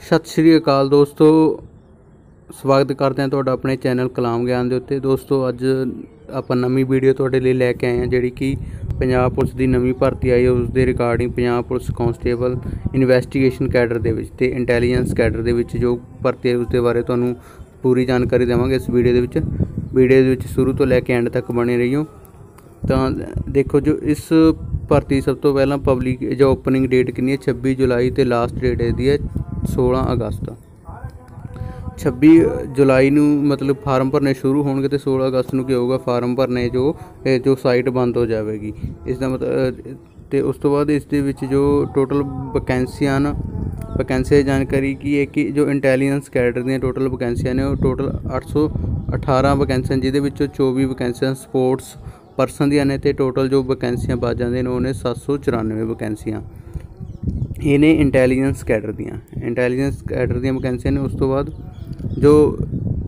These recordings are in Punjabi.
ਸਤਿ ਸ਼੍ਰੀ ਅਕਾਲ ਦੋਸਤੋ। ਸਵਾਗਤ ਕਰਦੇ ਹਾਂ ਤੁਹਾਡਾ ਆਪਣੇ ਚੈਨਲ ਕਲਾਮ ਗਿਆਨ ਦੇ ਉੱਤੇ। ਦੋਸਤੋ, ਅੱਜ ਆਪਾਂ ਨਵੀਂ ਵੀਡੀਓ ਤੁਹਾਡੇ ਲਈ ਲੈ ਕੇ ਆਏ ਹਾਂ, ਜਿਹੜੀ ਕਿ ਪੰਜਾਬ ਪੁਲਿਸ ਦੀ ਨਵੀਂ ਭਰਤੀ ਆਈ ਹੈ। ਉਸ ਦੇ regarding Punjab police constable investigation cadre ਦੇ ਵਿੱਚ ਤੇ ਇੰਟੈਲੀਜੈਂਸ ਕੈਡਰ ਦੇ ਵਿੱਚ ਜੋ ਭਰਤੀ ਹੈ ਉਸ ਦੇ ਬਾਰੇ ਤੁਹਾਨੂੰ ਪੂਰੀ ਜਾਣਕਾਰੀ ਦੇਵਾਂਗੇ ਇਸ ਵੀਡੀਓ ਦੇ ਵਿੱਚ। ਵੀਡੀਓ ਦੇ ਵਿੱਚ ਸ਼ੁਰੂ ਤੋਂ ਲੈ ਕੇ ਐਂਡ ਤੱਕ ਬਣੇ ਰਹੀਓ। ਤਾਂ ਦੇਖੋ ਜੋ ਇਸ ਭਰਤੀ ਸਭ ਤੋਂ ਪਹਿਲਾਂ ਪਬਲਿਕ ਜੋ ਓਪਨਿੰਗ ਡੇਟ ਕਿੰਨੀ ਹੈ? 26 ਜੁਲਾਈ ਤੇ ਲਾਸਟ ਡੇਟ ਇਹਦੀ ਹੈ। 16 ਅਗਸਤ। 26 ਜੁਲਾਈ ਨੂੰ ਮਤਲਬ ਫਾਰਮ ਭਰਨੇ ਸ਼ੁਰੂ ਹੋਣਗੇ ਤੇ 16 ਅਗਸਤ ਨੂੰ ਕੀ ਹੋਊਗਾ, ਫਾਰਮ ਭਰਨੇ ਜੋ ਜੋ ਸਾਈਟ ਬੰਦ ਹੋ ਜਾਵੇਗੀ। ਇਸ ਦਾ ਮਤਲਬ ਤੇ ਉਸ ਤੋਂ ਬਾਅਦ ਇਸ ਦੇ ਵਿੱਚ ਜੋ ਟੋਟਲ ਵੈਕੈਂਸੀਆਂ ਹਨ ਵੈਕੈਂਸੀਆਂ ਜਾਣਕਾਰੀ ਕੀ ਹੈ ਕਿ ਜੋ ਇੰਟੈਲੀਜੈਂਸ ਕੈਡਰ ਦੀਆਂ ਟੋਟਲ ਵੈਕੈਂਸੀਆਂ ਨੇ ਉਹ ਟੋਟਲ 818 ਵੈਕੈਂਸੀਆਂ ਜਿਹਦੇ ਵਿੱਚੋਂ 24 ਵੈਕੈਂਸੀਆਂ ਸਪੋਰਟਸ ਪਰਸਨ ਦੀਆਂ ਨੇ ਤੇ ਟੋਟਲ ਜੋ ਵੈਕੈਂਸੀਆਂ ਬਚ ਜਾਂਦੀਆਂ ਨੇ, ਉਹਨੇ 794 ਵੈਕੈਂਸੀਆਂ ਇਹ ਨੇ ਇੰਟੈਲੀਜੈਂਸ ਕੈਡਰ ਦੀਆਂ। ਇੰਟੈਲੀਜੈਂਸ ਕੈਡਰ ਦੀਆਂ ਵੈਕੈਂਸੀਆਂ ਨੇ ਉਸ ਤੋਂ ਬਾਅਦ ਜੋ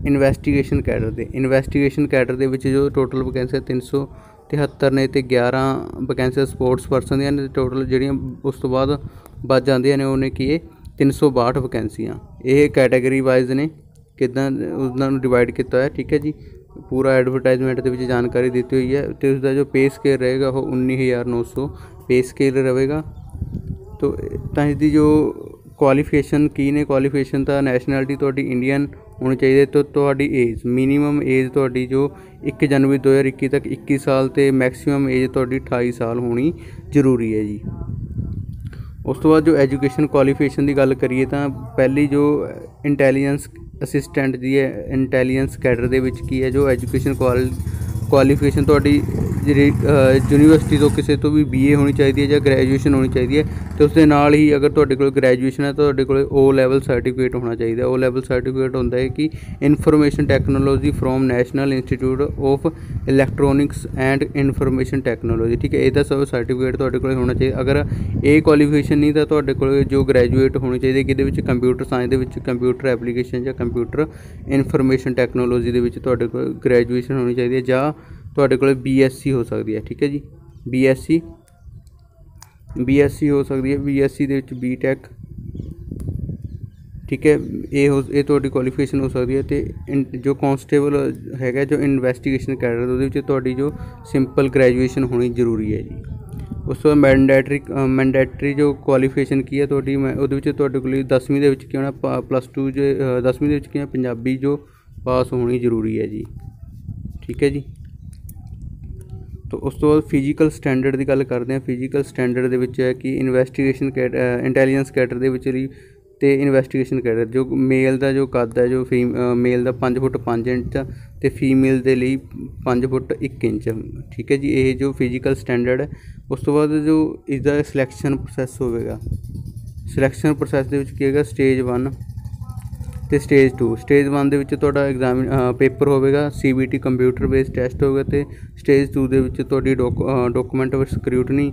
ਇਨਵੈਸਟੀਗੇਸ਼ਨ ਕੈਡਰ ਦੇ ਇਨਵੈਸਟੀਗੇਸ਼ਨ ਕੈਡਰ ਦੇ ਵਿੱਚ ਜੋ ਟੋਟਲ ਵੈਕੈਂਸੀਆਂ 373 ਨੇ ਤੇ 11 ਵੈਕੈਂਸੀਆਂ ਸਪੋਰਟਸ ਪਰਸਨ ਦੀਆਂ ਨੇ ਟੋਟਲ ਜਿਹੜੀਆਂ ਉਸ ਤੋਂ ਬਾਅਦ ਬਚ ਜਾਂਦੀਆਂ ਨੇ ਉਹਨੇ ਕੀ ਹੈ 362 ਵੈਕੈਂਸੀਆਂ ਇਹ ਕੈਟਾਗਰੀ ਵਾਈਜ਼ ਨੇ। ਕਿਦਾਂ ਉਹਨਾਂ ਨੂੰ ਡਿਵਾਈਡ ਕੀਤਾ ਹੋਇਆ, ਠੀਕ ਹੈ ਜੀ? ਪੂਰਾ ਐਡਵਰਟਾਈਜ਼ਮੈਂਟ ਦੇ ਵਿੱਚ ਜਾਣਕਾਰੀ ਦਿੱਤੀ ਹੋਈ ਹੈ ਤੇ ਉਸ ਦਾ ਜੋ ਪੇ ਸਕੇਲ ਰਹੇਗਾ ਉਹ 19900 ਪੇ ਸਕੇਲ ਰਹੇਗਾ। ਤੋ ਤਾਂ ਇਸ ਦੀ ਜੋ ਕੁਆਲੀਫਿਕੇਸ਼ਨ ਕੀ ਨੇ ਕੁਆਲੀਫਿਕੇਸ਼ਨ ਤਾਂ ਨੈਸ਼ਨੈਲਿਟੀ ਤੁਹਾਡੀ ਇੰਡੀਅਨ ਹੋਣੀ ਚਾਹੀਦੀ ਹੈ। ਤੇ ਤੁਹਾਡੀ ਏਜ ਮਿਨੀਮਮ ਏਜ ਤੁਹਾਡੀ ਜੋ 1 ਜਨਵਰੀ 2021 ਤੱਕ 21 ਸਾਲ ਤੇ ਮੈਕਸਿਮਮ ਏਜ ਤੁਹਾਡੀ 28 ਸਾਲ ਹੋਣੀ ਜ਼ਰੂਰੀ ਹੈ ਜੀ। ਉਸ ਤੋਂ ਬਾਅਦ ਜੋ ਐਜੂਕੇਸ਼ਨ ਕੁਆਲੀਫਿਕੇਸ਼ਨ ਦੀ ਗੱਲ ਕਰੀਏ ਤਾਂ ਪਹਿਲੀ ਜੋ ਇੰਟੈਲੀਜੈਂਸ ਅਸਿਸਟੈਂਟ ਦੀ ਹੈ ਇੰਟੈਲੀਜੈਂਸ ਕੈਡਰ ਦੇ ਵਿੱਚ ਕੀ ਹੈ, ਜੋ ਐਜੂਕੇਸ਼ਨ ਕੁਆਲੀਫਿਕੇਸ਼ਨ ਤੁਹਾਡੀ ਜਿਹੜੀ ਯੂਨੀਵਰਸਿਟੀ ਤੋਂ ਕਿਸੇ ਤੋਂ ਵੀ ਬੀਏ ਹੋਣੀ ਚਾਹੀਦੀ ਹੈ ਜਾਂ ਗ੍ਰੈਜੂਏਸ਼ਨ ਹੋਣੀ ਚਾਹੀਦੀ ਹੈ, ਤੇ ਉਸ ਦੇ ਨਾਲ ਹੀ ਅਗਰ ਤੁਹਾਡੇ ਕੋਲ ਗ੍ਰੈਜੂਏਸ਼ਨ ਹੈ ਤਾਂ ਤੁਹਾਡੇ ਕੋਲ ਓ ਲੈਵਲ ਸਰਟੀਫਿਕੇਟ ਹੋਣਾ ਚਾਹੀਦਾ ਓ ਲੈਵਲ ਸਰਟੀਫਿਕੇਟ ਹੁੰਦਾ ਹੈ ਕਿ information technology from national institute of electronics and information technology ਠੀਕ ਹੈ ਇਹਦਾ ਸਭ ਸਰਟੀਫਿਕੇਟ ਤੁਹਾਡੇ ਕੋਲ ਹੋਣਾ ਚਾਹੀਦਾ। ਅਗਰ ਇਹ ਕੁਆਲੀਫਿਕੇਸ਼ਨ ਨਹੀਂ, ਤਾਂ ਤੁਹਾਡੇ ਕੋਲ ਜੋ ਗ੍ਰੈਜੂਏਟ ਹੋਣੀ ਚਾਹੀਦੀ ਹੈ ਜਿਹਦੇ ਵਿੱਚ? ਕੰਪਿਊਟਰ ਸਾਇੰਸ ਦੇ ਵਿੱਚ ਕੰਪਿਊਟਰ ਐਪਲੀਕੇਸ਼ਨ ਜਾਂ ਕੰਪਿਊਟਰ ਇਨਫੋਰਮੇਸ਼ਨ ਟੈਕਨੋਲੋਜੀ ਦੇ ਵਿੱਚ ਤੁਹਾਡੇ ਕੋਲ ਗ੍ਰੈਜੂਏਸ਼ਨ ਹੋਣੀ ਚਾਹੀਦੀ ਹੈ ਜਾਂ ਤੁਹਾਡੇ ਕੋਲ ਬੀਐਸਸੀ ਹੋ ਸਕਦੀ ਹੈ, ਠੀਕ ਹੈ ਜੀ? ਬੀਐਸਸੀ ਬੀਐਸਸੀ ਹੋ ਸਕਦੀ ਹੈ ਬੀਐਸਸੀ ਦੇ ਵਿੱਚ ਬੀਟੈਕ ਠੀਕ ਹੈ? ਇਹ ਹੋ, ਇਹ ਤੁਹਾਡੀ ਕੁਆਲੀਫਿਕੇਸ਼ਨ ਹੋ ਸਕਦੀ ਹੈ ਤੇ ਜੋ ਕਾਂਸਟੇਬਲ ਹੈਗਾ, ਜੋ ਇਨਵੈਸਟੀਗੇਸ਼ਨ ਕੈਡਰ ਉਹਦੇ ਵਿੱਚ ਤੁਹਾਡੀ ਜੋ ਸਿੰਪਲ ਗ੍ਰੈਜੂਏਸ਼ਨ ਹੋਣੀ ਜ਼ਰੂਰੀ ਹੈ ਜੀ। ਉਸ ਤੋਂ ਬਾਅਦ ਮੈਂਡੇਟਰੀ ਮੈਂਡੇਟਰੀ ਜੋ ਕੁਆਲੀਫਿਕੇਸ਼ਨ ਕੀ ਹੈ ਤੁਹਾਡੀ ਉਹਦੇ ਵਿੱਚ ਤੁਹਾਡੇ ਕੋਲ 10ਵੀਂ ਦੇ ਵਿੱਚ ਕੀ ਹੋਣਾ ਪਲੱਸ 2 ਜੇ 10ਵੀਂ ਦੇ ਵਿੱਚ ਕੀ ਹੈ ਪੰਜਾਬੀ ਜੋ ਪਾਸ ਹੋਣੀ ਜ਼ਰੂਰੀ ਹੈ ਜੀ। ਠੀਕ ਹੈ ਜੀ? ਤੋ ਉਸ ਤੋਂ ਬਾਅਦ ਫਿਜ਼ੀਕਲ ਸਟੈਂਡਰਡ ਦੀ ਗੱਲ ਕਰਦੇ ਹਾਂ। ਫਿਜ਼ੀਕਲ ਸਟੈਂਡਰਡ ਦੇ ਵਿੱਚ ਹੈ ਕਿ ਇਨਵੈਸਟੀਗੇਸ਼ਨ ਇੰਟੈਲੀਜੈਂਸ ਕੈਟਰ ਦੇ ਵਿੱਚ ਲਈ ਤੇ ਇਨਵੈਸਟੀਗੇਸ਼ਨ ਕੈਟਰ ਜੋ ਮੇਲ ਦਾ ਜੋ ਕੱਦ ਹੈ, ਜੋ ਮੇਲ ਦਾ 5 ਫੁੱਟ 5 ਇੰਚ ਤੇ ਫੀਮੇਲ ਦੇ ਲਈ 5 ਫੁੱਟ 1 ਇੰਚ ਠੀਕ ਹੈ ਜੀ, ਇਹ ਜੋ ਫਿਜ਼ੀਕਲ ਸਟੈਂਡਰਡ ਹੈ, ਉਸ ਤੋਂ ਬਾਅਦ ਜੋ ਇਸ ਦਾ ਸਿਲੈਕਸ਼ਨ ਪ੍ਰੋਸੈਸ ਹੋਵੇਗਾ। ਸਿਲੈਕਸ਼ਨ ਪ੍ਰੋਸੈਸ ਦੇ ਵਿੱਚ ਕੀ ਹੈਗਾ ਸਟੇਜ 1 ਤੇ ਸਟੇਜ 2 ਸਟੇਜ 1 ਦੇ ਵਿੱਚ ਤੁਹਾਡਾ ਐਗਜ਼ਾਮ ਪੇਪਰ ਹੋਵੇਗਾ ਸੀਬੀਟੀ ਕੰਪਿਊਟਰ ਬੇਸਡ ਟੈਸਟ ਹੋਵੇਗਾ ਤੇ ਸਟੇਜ 2 ਦੇ ਵਿੱਚ ਤੁਹਾਡੀ ਡਾਕੂਮੈਂਟ ਵਿੱਚ ਸਕ੍ਰੂਟਨੀ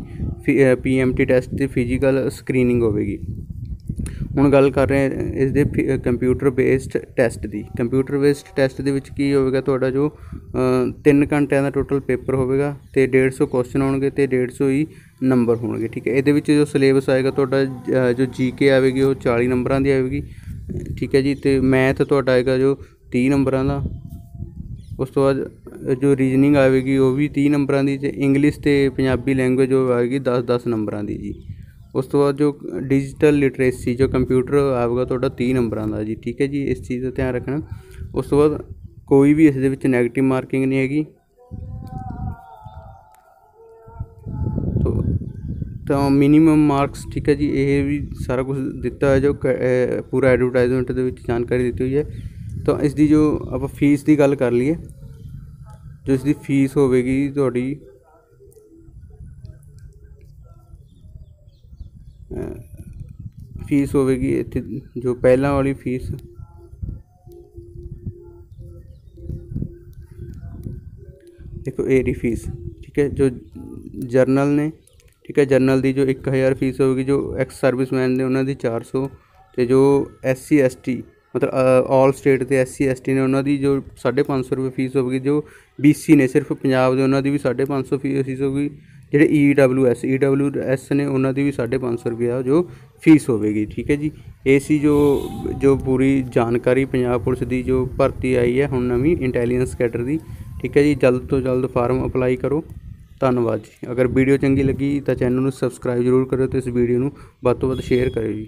ਪੀਐਮਟੀ ਟੈਸਟ ਤੇ ਫਿਜ਼ੀਕਲ ਸਕਰੀਨਿੰਗ ਹੋਵੇਗੀ। ਹੁਣ ਗੱਲ ਕਰ ਰਹੇ ਹਾਂ ਇਸ ਦੇ ਕੰਪਿਊਟਰ ਬੇਸਡ ਟੈਸਟ ਦੀ। ਕੰਪਿਊਟਰ ਬੇਸਡ ਟੈਸਟ ਦੇ ਵਿੱਚ ਕੀ ਹੋਵੇਗਾ ਤੁਹਾਡਾ ਜੋ 3 ਘੰਟਿਆਂ ਦਾ ਟੋਟਲ ਪੇਪਰ ਹੋਵੇਗਾ ਤੇ 150 ਕੁਐਸਚਨ ਹੋਣਗੇ ਤੇ 150 ਹੀ ਨੰਬਰ ਹੋਣਗੇ, ਠੀਕ ਹੈ? ਇਹਦੇ ਵਿੱਚ ਜੋ ਸਿਲੇਬਸ ਆਏਗਾ ਤੁਹਾਡਾ ਜੋ ਜੀਕੇ ਆਵੇਗੀ ਉਹ 40 ਨੰਬਰਾਂ ਦੀ ਆਵੇਗੀ ਠੀਕ ਹੈ ਜੀ, ਤੇ ਮੈਥ ਤੁਹਾਡਾ ਹੈਗਾ ਜੋ 30 ਨੰਬਰਾਂ ਦਾ। ਉਸ ਤੋਂ ਬਾਅਦ ਜੋ ਰੀਜਨਿੰਗ ਆਵੇਗੀ, ਉਹ ਵੀ 30 ਨੰਬਰਾਂ ਦੀ ਤੇ ਇੰਗਲਿਸ਼ ਤੇ ਪੰਜਾਬੀ ਲੈਂਗੁਏਜ ਉਹ ਆਵੇਗੀ 10 10 ਨੰਬਰਾਂ ਦੀ ਜੀ। ਉਸ ਤੋਂ ਬਾਅਦ ਜੋ ਡਿਜੀਟਲ ਲਿਟਰੇਸੀ ਜੋ ਕੰਪਿਊਟਰ ਆਵੇਗਾ, ਤੁਹਾਡਾ 30 ਨੰਬਰਾਂ ਦਾ ਜੀ। ਠੀਕ ਹੈ ਜੀ, ਇਸ ਚੀਜ਼ ਦਾ ਧਿਆਨ ਰੱਖਣਾ। ਉਸ ਤੋਂ ਬਾਅਦ ਕੋਈ ਵੀ ਇਸ ਦੇ ਵਿੱਚ ਨੈਗੇਟਿਵ ਮਾਰਕਿੰਗ ਨਹੀਂ ਹੈਗੀ। ਤਾਂ ਮਿਨੀਮਮ ਮਾਰਕਸ ਠੀਕ ਹੈ ਜੀ, ਇਹ ਵੀ ਸਾਰਾ ਕੁਝ ਦਿੱਤਾ ਹੋਇਆ ਜੋ ਪੂਰਾ ਐਡਵਰਟਾਈਜ਼ਮੈਂਟ ਦੇ ਵਿੱਚ ਜਾਣਕਾਰੀ ਦਿੱਤੀ ਹੋਈ ਹੈ। ਤਾਂ ਇਸ ਦੀ ਜੋ ਆਪਾਂ ਫੀਸ ਦੀ ਗੱਲ ਕਰ ਲਈਏ, ਜੋ ਇਸ ਦੀ ਫੀਸ ਹੋਵੇਗੀ ਤੁਹਾਡੀ ਫੀਸ ਹੋਵੇਗੀ ਇੱਥੇ ਜੋ ਪਹਿਲਾਂ ਵਾਲੀ ਫੀਸ ਦੇਖੋ ਏਰੀ ਫੀਸ ਠੀਕ ਹੈ, ਜੋ ਜਰਨਲ ਨੇ ਠੀਕ ਹੈ ਜਨਰਲ ਦੀ ਜੋ 1000 ਫੀਸ ਹੋਵੇਗੀ, ਜੋ ਐਕਸ ਸਰਵਿਸਮੈਨ ਨੇ ਉਹਨਾਂ ਦੀ 400 ਤੇ ਜੋ ਐਸਸੀ ਐਸਟੀ ਮਤਲਬ ਆਲ ਸਟੇਟ ਤੇ ਐਸਸੀ ਐਸਟੀ ਨੇ ਉਹਨਾਂ ਦੀ ਜੋ 550 ਰੁਪਏ ਫੀਸ ਹੋਵੇਗੀ, ਜੋ ਬੀਸੀ ਨੇ ਸਿਰਫ ਪੰਜਾਬ ਦੇ ਉਹਨਾਂ ਦੀ ਵੀ 550 ਫੀਸ ਹੋਵੇਗੀ, ਜਿਹੜੇ E ਈਡਬਲਿਊਐਸ ਈਡਬਲਿਊਐਸ ਨੇ ਉਹਨਾਂ ਦੀ ਵੀ 550 ਰੁਪਇਆ ਜੋ ਫੀਸ ਹੋਵੇਗੀ, ਠੀਕ ਹੈ ਜੀ। ਇਹ ਸੀ ਜੋ ਜੋ ਪੂਰੀ ਜਾਣਕਾਰੀ ਪੰਜਾਬ ਪੁਲਿਸ ਦੀ ਜੋ ਭਰਤੀ ਆਈ ਹੈ, ਹੁਣ ਨਵੀਂ ਇੰਟੈਲੀਜੈਂਸ ਕੈਡਰ ਦੀ, ਠੀਕ ਹੈ ਜੀ। ਜਲਦ ਤੋਂ ਜਲਦ ਫਾਰਮ ਅਪਲਾਈ ਕਰੋ। ਧੰਨਵਾਦ ਜੀ। ਅਗਰ ਵੀਡੀਓ ਚੰਗੀ ਲੱਗੀ ਤਾਂ ਚੈਨਲ ਨੂੰ ਸਬਸਕ੍ਰਾਈਬ ਜ਼ਰੂਰ ਕਰਿਓ ਅਤੇ ਇਸ ਵੀਡੀਓ ਨੂੰ ਵੱਧ ਤੋਂ ਵੱਧ ਸ਼ੇਅਰ ਕਰਿਓ ਜੀ।